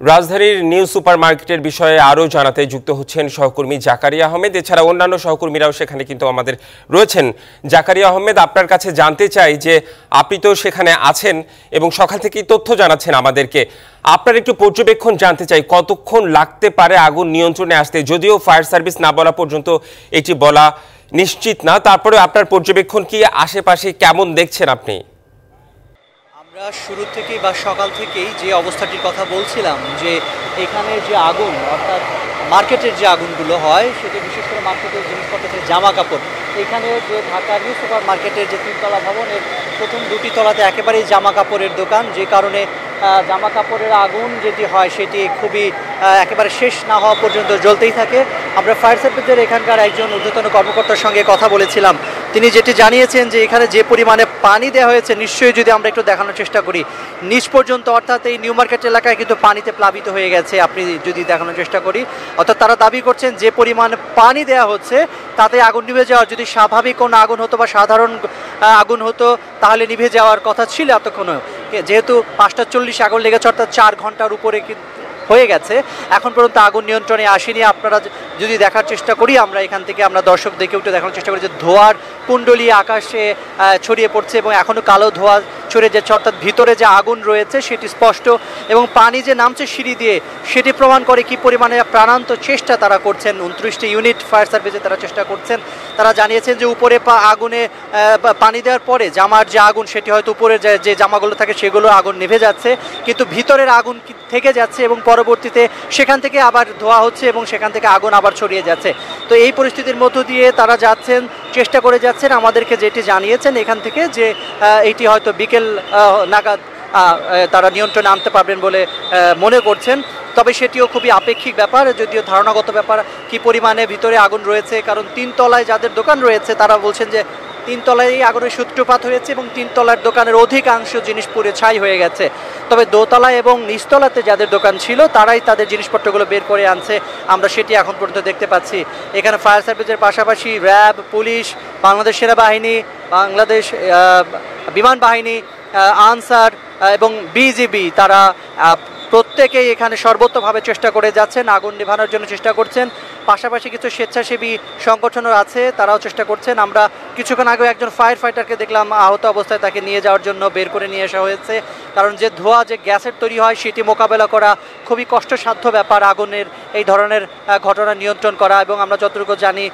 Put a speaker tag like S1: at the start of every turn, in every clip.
S1: রাজধানীর new super মার্কেটের বিষয়ে আরও জানাতে যুক্ত হচ্ছেন সহকর্মী জাকারিয়া আহমেদ। এছাড়া অন্যান্য সহকর্মীরাও সেখানে কিন্তু আমাদের রয়েছেন। জাকারিয়া আহমেদ, আপনার কাছে জানতে চাই যে আপনি তো সেখানে আছেন এবং সকাল থেকেই তথ্য জানাচ্ছেন আমাদেরকে। আপনার একটু পর্যবেক্ষণ জানতে চাই, কতক্ষণ লাগতে পারে আগুন নিয়ন্ত্রণে আসতে? যদিও ফায়ার সার্ভিস না বলা পর্যন্ত এটি বলা নিশ্চিত না। তারপরে আপনার পর্যবেক্ষণ কি? আশেপাশে কেমন দেখছেন আপনি?
S2: আমরা শুরু থেকেই বা সকাল থেকেই যে অবস্থাটির কথা বলছিলাম, যে এখানে যে আগুন, অর্থাৎ মার্কেটের যে আগুনগুলো হয়, সেটা বিশেষ করে মার্কেটের জিনিসপত্র থেকে জামা কাপড় এখানে যে ঢাকা নিউ সুপার মার্কেটের যে তিনতলা ভবনের প্রথম দুটি তলাতে একেবারেই জামা কাপড়ের দোকান, যে কারণে জামা কাপড়ের আগুন যেটি হয়, সেটি খুবই একেবারে শেষ না হওয়া পর্যন্ত জ্বলতেই থাকে। আমরা ফায়ার সার্ভিসের এখানকার একজন ঊর্ধ্বতন কর্মকর্তার সঙ্গে কথা বলেছিলাম। তিনি যেটি জানিয়েছেন যে এখানে যে পরিমাণে পানি দেওয়া হয়েছে, নিশ্চয়ই যদি আমরা একটু দেখানোর চেষ্টা করি, নিচ পর্যন্ত অর্থাৎ এই নিউ মার্কেট এলাকায় কিন্তু পানিতে প্লাবিত হয়ে গেছে, আপনি যদি দেখানোর চেষ্টা করি। অর্থাৎ তারা দাবি করছেন যে পরিমাণ পানি দেওয়া হচ্ছে, তাতে আগুন নিভে যাওয়ার যদি স্বাভাবিক কোনো আগুন হতো বা সাধারণ আগুন হতো, তাহলে নিভে যাওয়ার কথা ছিল এতক্ষণও যেহেতু পাঁচটা চল্লিশ আগুন লেগেছে, অর্থাৎ চার ঘণ্টার উপরে হয়ে গেছে। এখন পর্যন্ত আগুন নিয়ন্ত্রণে আসেনি। আপনারা যদি দেখার চেষ্টা করি, আমরা এখান থেকে আমরা দর্শক দেখে উঠে দেখানোর চেষ্টা করি যে ধোয়ার কুণ্ডলী আকাশে ছড়িয়ে পড়ছে এবং এখনও কালো ধোয়া ছড়িয়ে যাচ্ছে, অর্থাৎ ভিতরে যে আগুন রয়েছে সেটি স্পষ্ট এবং পানি যে নামছে সিঁড়ি দিয়ে সেটি প্রমাণ করে কি পরিমাণে প্রাণান্ত চেষ্টা তারা করছেন। উনত্রিশটি ইউনিট ফায়ার সার্ভিসে তারা চেষ্টা করছেন। তারা জানিয়েছেন যে উপরে পা আগুনে পানি দেওয়ার পরে জামার যে আগুন সেটি হয়তো উপরে যে জামাগুলো থাকে সেগুলো আগুন নেভে যাচ্ছে, কিন্তু ভিতরের আগুন থেকে যাচ্ছে এবং পরবর্তীতে সেখান থেকে আবার ধোয়া হচ্ছে এবং সেখান থেকে আগুন আবার ছড়িয়ে যাচ্ছে। তো এই পরিস্থিতির মধ্য দিয়ে তারা যাচ্ছেন চেষ্টা করে যাচ্ছেন, আমাদেরকে যেটি জানিয়েছেন এখান থেকে যে এটি হয়তো বিকেল নাগাদ তারা নিয়ন্ত্রণে আনতে পারবেন বলে মনে করছেন। তবে সেটিও খুবই আপেক্ষিক ব্যাপার, যদিও ধারণাগত ব্যাপার, কি পরিমাণে ভিতরে আগুন রয়েছে, কারণ তিন তলায় যাদের দোকান রয়েছে, তারা বলছেন যে তিনতলায় আগুনের সূত্রপাত হয়েছে এবং তিনতলার দোকানের অধিকাংশ জিনিস পুড়ে ছাই হয়ে গেছে। তবে দোতলা এবং নিচতলাতে যাদের দোকান ছিল, তারাই তাদের জিনিসপত্রগুলো বের করে আনছে। আমরা সেটি এখন পর্যন্ত দেখতে পাচ্ছি। এখানে ফায়ার সার্ভিসের পাশাপাশি র্যাব, পুলিশ, বাংলাদেশ সেনাবাহিনী, বাংলাদেশ বিমান বাহিনী আনসার এবং বিজিবি তারা প্রত্যেকেই এখানে সর্বোত্তভাবে চেষ্টা করে যাচ্ছেন, আগুন নেভানোর জন্য চেষ্টা করছেন। পাশাপাশি কিছু স্বেচ্ছাসেবী সংগঠনও আছে, তারাও চেষ্টা করছেন। আমরা কিছুক্ষণ আগে একজন ফায়ার ফাইটারকে দেখলাম আহত অবস্থায় তাকে নিয়ে যাওয়ার জন্য বের করে নিয়ে আসা হয়েছে। কারণ যে ধোঁয়া, যে গ্যাসের তৈরি হয়, সেটি মোকাবেলা করা খুবই কষ্টসাধ্য ব্যাপার আগুনের এই ধরনের ঘটনা নিয়ন্ত্রণ করা এবং আমরা যতটুকু জানি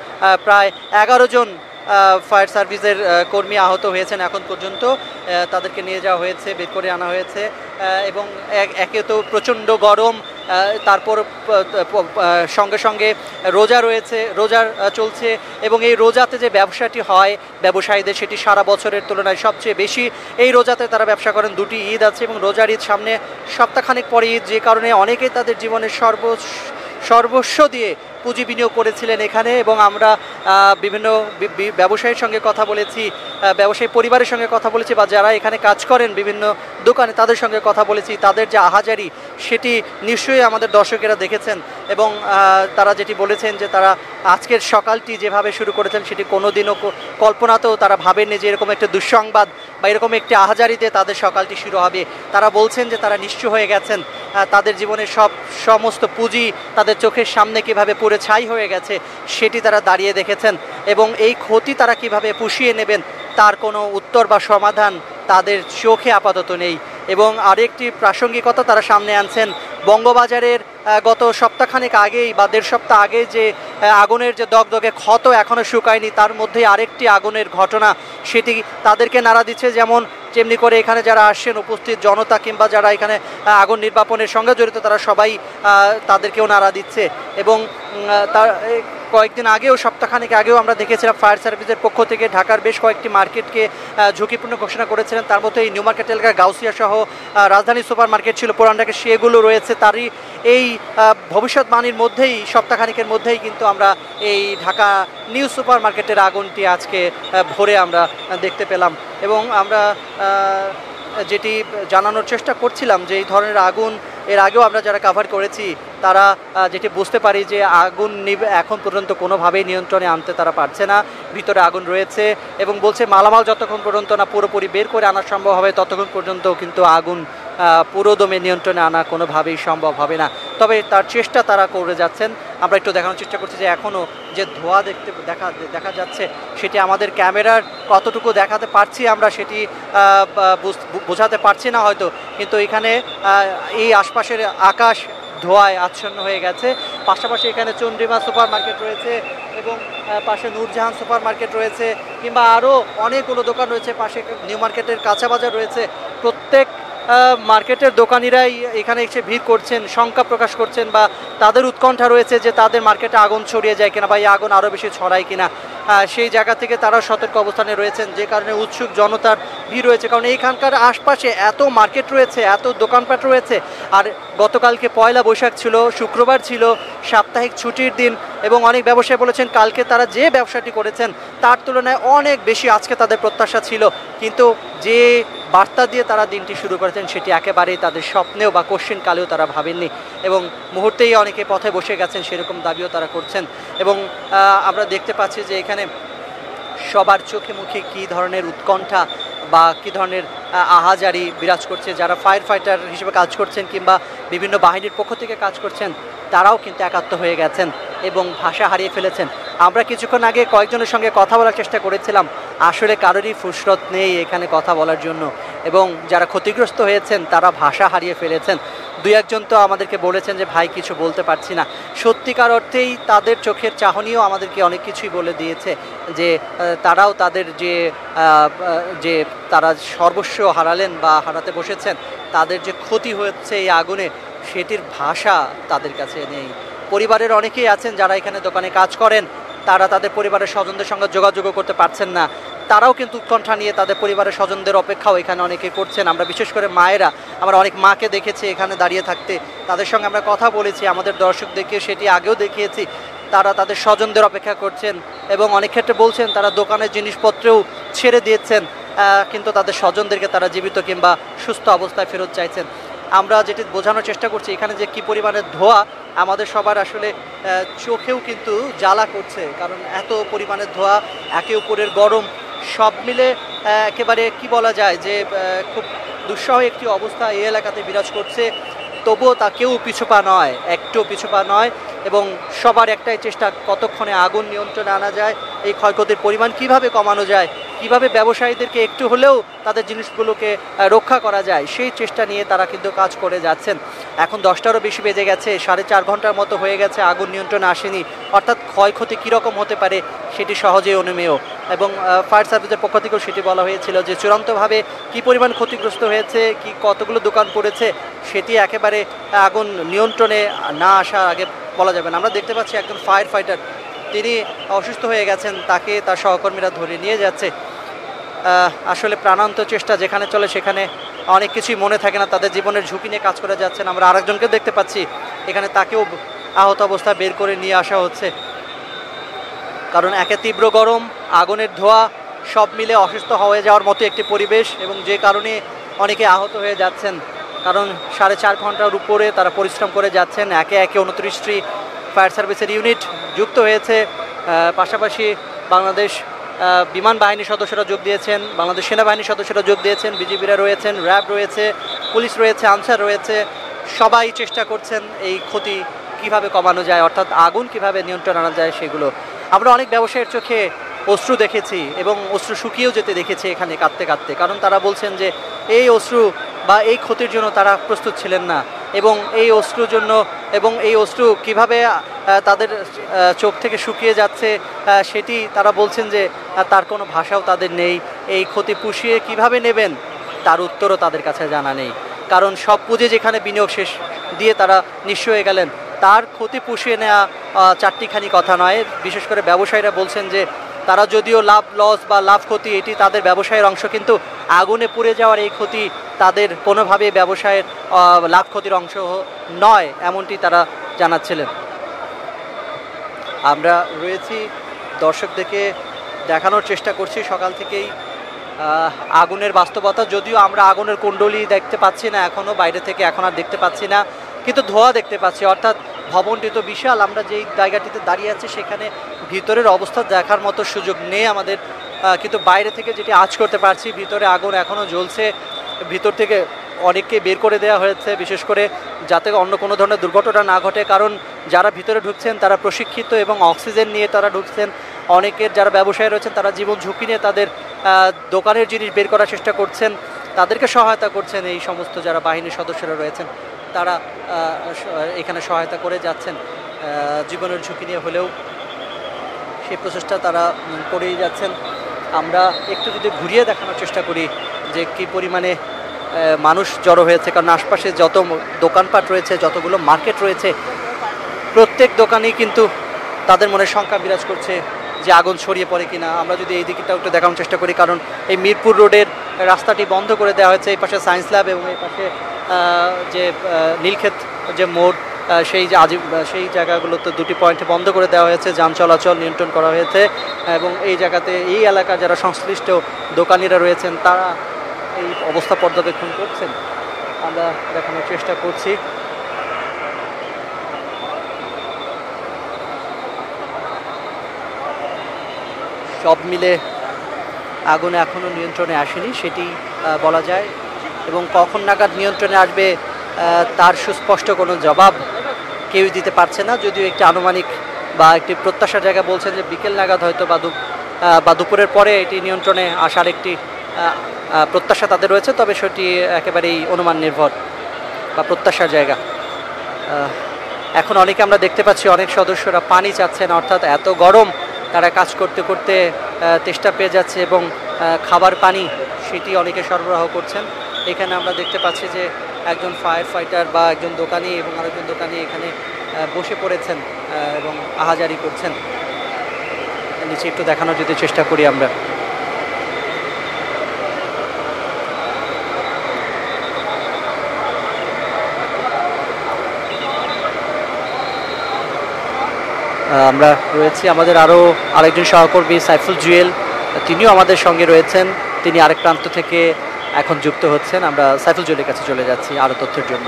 S2: প্রায় এগারো জন ফায়ার সার্ভিসের কর্মী আহত হয়েছেন এখন পর্যন্ত। তাদেরকে নিয়ে যাওয়া হয়েছে, বের করে আনা হয়েছে। এবং একে তো প্রচণ্ড গরম তারপর সঙ্গে সঙ্গে রোজা রয়েছে রোজার চলছে এবং এই রোজাতে যে ব্যবসাটি হয়, ব্যবসায়ীদের সেটি সারা বছরের তুলনায় সবচেয়ে বেশি। এই রোজাতে তারা ব্যবসা করেন, দুটি ঈদ আছে এবং রোজার ঈদ সামনে সপ্তাহখানেক পরে ঈদ, যে কারণে অনেকেই তাদের জীবনের সর্ব সর্বস্ব দিয়ে পুঁজি বিনিয়োগ করেছিলেন এখানে এবং আমরা বিভিন্ন ব্যবসায়ীর সঙ্গে কথা বলেছি ব্যবসায়ী পরিবারের সঙ্গে কথা বলেছি বা যারা এখানে কাজ করেন বিভিন্ন দোকানে তাদের সঙ্গে কথা বলেছি, তাদের যে আহাজারি সেটি নিশ্চয়ই আমাদের দর্শকেরা দেখেছেন এবং তারা যেটি বলেছেন যে তারা আজকের সকালটি যেভাবে শুরু করেছেন সেটি কোনো দিনও কল্পনাতেও তারা ভাবেননি যে এরকম একটা দুঃসংবাদ বা এরকম একটি আহাজারিতে তাদের সকালটি শুরু হবে। তারা বলছেন যে তারা নিশ্চয় হয়ে গেছেন। তাদের জীবনের সব সমস্ত পুঁজি তাদের চোখের সামনে কীভাবে পুরে ছাই হয়ে গেছে সেটি তারা দাঁড়িয়ে দেখেছেন এবং এই ক্ষতি তারা কীভাবে পুষিয়ে নেবেন তার কোনো উত্তর বা সমাধান তাদের চোখে আপাতত নেই। এবং আরেকটি প্রাসঙ্গিকতা তারা সামনে আনছেন, বঙ্গবাজারের গত সপ্তাহখানেক আগেই বা দেড় সপ্তাহ আগে যে আগুনের যে দগদগে ক্ষত এখনও শুকায়নি, তার মধ্যে আরেকটি আগুনের ঘটনা, সেটি তাদেরকে নাড়া দিচ্ছে যেমন যেমনি করে এখানে যারা আসছেন, উপস্থিত জনতা কিংবা যারা এখানে আগুন নির্বাপনের সঙ্গে জড়িত, তারা সবাই তাদেরকেও নাড়া দিচ্ছে। এবং তার কয়েকদিন আগেও, সপ্তাহখানেক আগেও আমরা দেখেছিলাম ফায়ার সার্ভিসের পক্ষ থেকে ঢাকার বেশ কয়েকটি মার্কেটকে ঝুঁকিপূর্ণ ঘোষণা করেছিলেন। তার মধ্যে এই নিউ মার্কেট এলাকার গাউসিয়া সহ রাজধানী সুপার মার্কেট ছিল পুরান ঢাকা সেগুলো রয়েছে। তারই এই ভবিষ্যৎবাণীর মধ্যেই, সপ্তাহখানিকের মধ্যেই কিন্তু আমরা এই ঢাকা নিউ সুপার মার্কেটের আগুনটি আজকে ভোরে আমরা দেখতে পেলাম। এবং আমরা যেটি জানানোর চেষ্টা করছিলাম যে এই ধরনের আগুন, এর আগেও আমরা যারা কাভার করেছি, তারা যেটি বুঝতে পারি যে আগুন এখন পর্যন্ত কোনোভাবেই নিয়ন্ত্রণে আনতে তারা পারছে না, ভিতরে আগুন রয়েছে এবং বলছে মালামাল যতক্ষণ পর্যন্ত না পুরোপুরি বের করে আনা সম্ভব হবে, ততক্ষণ পর্যন্ত কিন্তু আগুন পুরোদমে নিয়ন্ত্রণে আনা কোনোভাবেই সম্ভব হবে না। তবে তার চেষ্টা তারা করে যাচ্ছেন। আমরা একটু দেখানোর চেষ্টা করছি যে এখনও যে ধোঁয়া দেখতে দেখা দেখা যাচ্ছে, সেটি আমাদের ক্যামেরার কতটুকু দেখাতে পারছি আমরা সেটি বুঝ- বোঝাতে পারছি না হয়তো। কিন্তু এখানে এই আশপাশের আকাশ ধোঁয়ায় আচ্ছন্ন হয়ে গেছে। পাশাপাশি এখানে চন্দ্রিমা সুপার মার্কেট রয়েছে এবং পাশে নূরজাহান সুপার মার্কেট রয়েছে কিংবা আরও অনেকগুলো দোকান রয়েছে। পাশে নিউ মার্কেটের কাঁচা বাজার রয়েছে। প্রত্যেক মার্কেটের দোকানিরাই এখানে এসে ভিড় করছেন, শঙ্কা প্রকাশ করছেন বা তাদের উৎকণ্ঠা রয়েছে যে তাদের মার্কেটে আগুন ছড়িয়ে যায় কিনা বা এই আগুন আরও বেশি ছড়ায় কিনা। সেই জায়গা থেকে তারাও সতর্ক অবস্থানে রয়েছেন, যে কারণে উৎসুক জনতার ভিড় রয়েছে। কারণ এইখানকার আশপাশে এত মার্কেট রয়েছে, এত দোকানপাট রয়েছে, আর গতকালকে পয়লা বৈশাখ ছিল, শুক্রবার ছিল, সাপ্তাহিক ছুটির দিন এবং অনেক ব্যবসায়ী বলেছেন কালকে তারা যে ব্যবসাটি করেছেন তার তুলনায় অনেক বেশি আজকে তাদের প্রত্যাশা ছিল। কিন্তু যে বার্তা দিয়ে তারা দিনটি শুরু করেছেন সেটি একেবারেই তাদের স্বপ্নেও বা কোশ্চিন কালেও তারা ভাবেননি এবং মুহূর্তেই অনেকে পথে বসে গেছেন, সেরকম দাবিও তারা করছেন এবং আমরা দেখতে পাচ্ছি যে এখানে সবার চোখে মুখে কী ধরনের উৎকণ্ঠা বা কী ধরনের আহাজারি বিরাজ করছে, যারা ফায়ার ফাইটার হিসেবে কাজ করছেন কিংবা বিভিন্ন বাহিনীর পক্ষ থেকে কাজ করছেন, তারাও কিন্তু একাত্ম হয়ে গেছেন এবং ভাষা হারিয়ে ফেলেছেন। আমরা কিছুক্ষণ আগে কয়েকজনের সঙ্গে কথা বলার চেষ্টা করেছিলাম। আসলে কারোরই ফুসরত নেই এখানে কথা বলার জন্য। এবং যারা ক্ষতিগ্রস্ত হয়েছেন, তারা ভাষা হারিয়ে ফেলেছেন। দু একজন তো আমাদেরকে বলেছেন যে, ভাই, কিছু বলতে পারছি না। সত্যিকার অর্থেই তাদের চোখের চাহনিও আমাদেরকে অনেক কিছুই বলে দিয়েছে যে তারাও তাদের যে যে তারা সর্বস্ব হারালেন বা হারাতে বসেছেন, তাদের যে ক্ষতি হয়েছে এই আগুনে, সেটির ভাষা তাদের কাছে নেই। পরিবারের অনেকেই আছেন যারা এখানে দোকানে কাজ করেন। তারা তাদের পরিবারের স্বজনদের সঙ্গে যোগাযোগও করতে পারছেন না। তারাও কিন্তু উৎকণ্ঠা নিয়ে তাদের পরিবারের স্বজনদের অপেক্ষাও এখানে অনেকে করছেন। আমরা বিশেষ করে মায়েরা, আমরা অনেক মাকে দেখেছি এখানে দাঁড়িয়ে থাকতে। তাদের সঙ্গে আমরা কথা বলেছি, আমাদের দর্শকদেরকে সেটি আগেও দেখিয়েছি। তারা তাদের স্বজনদের অপেক্ষা করছেন এবং অনেক ক্ষেত্রে বলছেন, তারা দোকানের জিনিসপত্রেও ছেড়ে দিয়েছেন কিন্তু তাদের স্বজনদেরকে তারা জীবিত কিংবা সুস্থ অবস্থায় ফেরত চাইছেন। আমরা যেটি বোঝানোর চেষ্টা করছি, এখানে যে কি পরিমাণের ধোঁয়া আমাদের সবার আসলে চোখেও কিন্তু জ্বালা করছে। কারণ এত পরিমাণের ধোঁয়া, একে উপরের গরম, সব মিলে একেবারে কি বলা যায় যে খুব দুঃসহ একটি অবস্থা এই এলাকাতে বিরাজ করছে। তবুও তা কেউ পিছুপা নয়, একটুও পিছুপা নয় এবং সবার একটাই চেষ্টা, কতক্ষণে আগুন নিয়ন্ত্রণে আনা যায়, এই ক্ষয়ক্ষতির পরিমাণ কীভাবে কমানো যায় কীভাবে ব্যবসায়ীদেরকে একটু হলেও তাদের জিনিসগুলোকে রক্ষা করা যায়, সেই চেষ্টা নিয়ে তারা কিন্তু কাজ করে যাচ্ছেন। এখন দশটারও বেশি বেজে গেছে, সাড়ে চার ঘণ্টার মতো হয়ে গেছে, আগুন নিয়ন্ত্রণ আসেনি। অর্থাৎ ক্ষয়ক্ষতি কীরকম হতে পারে সেটি সহজেই অনুমেয়। এবং ফায়ার সার্ভিসের পক্ষ থেকেও সেটি বলা হয়েছিল যে চূড়ান্তভাবে কি পরিমাণ ক্ষতিগ্রস্ত হয়েছে, কি কতগুলো দোকান পড়েছে, সেটি একেবারে আগুন নিয়ন্ত্রণে না আসার আগে বলা যাবে না। আমরা দেখতে পাচ্ছি একজন ফায়ার ফাইটার তিনি অসুস্থ হয়ে গেছেন, তাকে তার সহকর্মীরা ধরে নিয়ে যাচ্ছে। আসলে প্রাণান্ত চেষ্টা যেখানে চলে সেখানে অনেক কিছুই মনে থাকে না, তাদের জীবনের ঝুঁকি নিয়ে কাজ করে যাচ্ছেন। আমরা আরেকজনকে দেখতে পাচ্ছি, এখানে তাকেও আহত অবস্থায় বের করে নিয়ে আসা হচ্ছে। কারণ একে তীব্র গরম, আগুনের ধোঁয়া, সব মিলে অসুস্থ হয়ে যাওয়ার মতো একটি পরিবেশ এবং যে কারণে অনেকে আহত হয়ে যাচ্ছেন। কারণ সাড়ে চার ঘণ্টার উপরে তারা পরিশ্রম করে যাচ্ছেন। একে একে উনত্রিশটি ফায়ার সার্ভিসের ইউনিট যুক্ত হয়েছে। পাশাপাশি বাংলাদেশ বিমান বাহিনীর সদস্যরা যোগ দিয়েছেন, বাংলাদেশ সেনাবাহিনীর সদস্যরা যোগ দিয়েছেন, বিজিবিরা রয়েছেন, র্যাব রয়েছে, পুলিশ রয়েছে, আনসার রয়েছে, সবাই চেষ্টা করছেন এই ক্ষতি কীভাবে কমানো যায়, অর্থাৎ আগুন কীভাবে নিয়ন্ত্রণ আনা যায় সেগুলো। আমরা অনেক ব্যবসায়ীর চোখে অশ্রু দেখেছি এবং অশ্রু শুকিয়েও যেতে দেখেছি এখানে কাঁদতে কাঁদতে। কারণ তারা বলছেন যে এই অশ্রু বা এই ক্ষতির জন্য তারা প্রস্তুত ছিলেন না এবং এই অশ্রুর জন্য এবং এই অশ্রু কীভাবে তাদের চোখ থেকে শুকিয়ে যাচ্ছে সেটি তারা বলছেন যে তার কোনো ভাষাও তাদের নেই। এই ক্ষতি পুষিয়ে কীভাবে নেবেন? তার উত্তরও তাদের কাছে জানা নেই। কারণ সব পুঁজি যেখানে বিনিয়োগ শেষ দিয়ে তারা নিঃস্ব হয়ে গেলেন, তার ক্ষতি পুষিয়ে নেওয়া চারটিখানি কথা নয়। বিশেষ করে ব্যবসায়ীরা বলছেন যে, তারা যদিও লাভ লস বা লাভ ক্ষতি এটি তাদের ব্যবসায়ের অংশ, কিন্তু আগুনে পুড়ে যাওয়ার এই ক্ষতি তাদের কোনোভাবে ব্যবসায়ের লাভ ক্ষতির অংশ নয়, এমনটি তারা জানাচ্ছিলেন। আমরা রয়েছি দর্শকদেরকে দেখানোর চেষ্টা করছি সকাল থেকেই আগুনের বাস্তবতা। যদিও আমরা আগুনের কুণ্ডলি দেখতে পাচ্ছি না এখনও বাইরে থেকে এখন আর দেখতে পাচ্ছি না, কিন্তু ধোঁয়া দেখতে পাচ্ছি। অর্থাৎ ভবনটি তো বিশাল, আমরা যেই জায়গাটিতে দাঁড়িয়ে আছি সেখানে ভিতরের অবস্থা দেখার মতো সুযোগ নেই আমাদের। কিন্তু বাইরে থেকে যেটি আঁচ করতে পারছি, ভিতরে আগুন এখনও জ্বলছে। ভিতর থেকে অনেককে বের করে দেওয়া হয়েছে, বিশেষ করে যাতে অন্য কোনো ধরনের দুর্ঘটনা না ঘটে, কারণ যারা ভিতরে ঢুকছেন তারা প্রশিক্ষিত এবং অক্সিজেন নিয়ে তারা ঢুকছেন। অনেকের যারা ব্যবসায়ী রয়েছেন, তারা জীবন ঝুঁকি নিয়ে তাদের দোকানের জিনিস বের করার চেষ্টা করছেন। তাদেরকে সহায়তা করছেন এই সমস্ত যারা বাহিনীর সদস্যরা রয়েছেন, তারা এখানে সহায়তা করে যাচ্ছেন। জীবনের ঝুঁকি নিয়ে হলেও সেই প্রচেষ্টা তারা করেই যাচ্ছেন। আমরা একটু যদি ঘুরিয়ে দেখানোর চেষ্টা করি যে কি পরিমাণে মানুষ জড়ো হয়েছে। কারণ আশপাশে যত দোকানপাট রয়েছে, যতগুলো মার্কেট রয়েছে, প্রত্যেক দোকানেই কিন্তু তাদের মনে শঙ্কা বিরাজ করছে যে আগুন ছড়িয়ে পড়ে কিনা। আমরা যদি এই দিকটাও একটু দেখানোর চেষ্টা করি, কারণ এই মিরপুর রোডের রাস্তাটি বন্ধ করে দেওয়া হয়েছে। এই পাশে সায়েন্স ল্যাব এবং এই পাশে যে নীলক্ষেত যে মোড় সেই যে আজি সেই জায়গাগুলোতে দুটি পয়েন্টে বন্ধ করে দেওয়া হয়েছে। যান চলাচল নিয়ন্ত্রণ করা হয়েছে। এবং এই জায়গাতে এই এলাকার যারা সংশ্লিষ্ট দোকানিরা রয়েছেন, তারা এই অবস্থা পর্যবেক্ষণ করছেন। আমরা দেখানোর চেষ্টা করছি। সব মিলে আগুন এখনও নিয়ন্ত্রণে আসেনি, সেটি বলা যায়। এবং কখন নাগাদ নিয়ন্ত্রণে আসবে তার সুস্পষ্ট কোনো জবাব কেউই দিতে পারছে না। যদিও একটি আনুমানিক বা একটি প্রত্যাশার জায়গা বলছেন যে বিকেল নাগাদ হয়তো বা বা দুপুরের পরে এটি নিয়ন্ত্রণে আসার একটি প্রত্যাশা তাদের রয়েছে, তবে সেটি একেবারেই অনুমান নির্ভর বা প্রত্যাশার জায়গা। এখন অনেকে আমরা দেখতে পাচ্ছি অনেক সদস্যরা পানি চাচ্ছেন, অর্থাৎ এত গরম তারা কাজ করতে করতে তেষ্টা পেয়ে যাচ্ছে এবং খাবার পানি সেটি অনেকে সরবরাহ করছেন। এখানে আমরা দেখতে পাচ্ছি যে একজন ফায়ার ফাইটার বা একজন দোকানি এবং আরেকজন দোকানি এখানে বসে পড়েছেন এবং আহাজারি করছেন। নিচে একটু দেখানোর যদি চেষ্টা করি আমরা। আমরা রয়েছি আমাদের আরও আরেকজন সহকর্মী সাইফুল জুয়েল, তিনিও আমাদের সঙ্গে রয়েছেন। তিনি আরেক প্রান্ত থেকে এখন যুক্ত হচ্ছেন। আমরা সাইফুল জলির কাছে চলে যাচ্ছি আরও তথ্যের জন্য।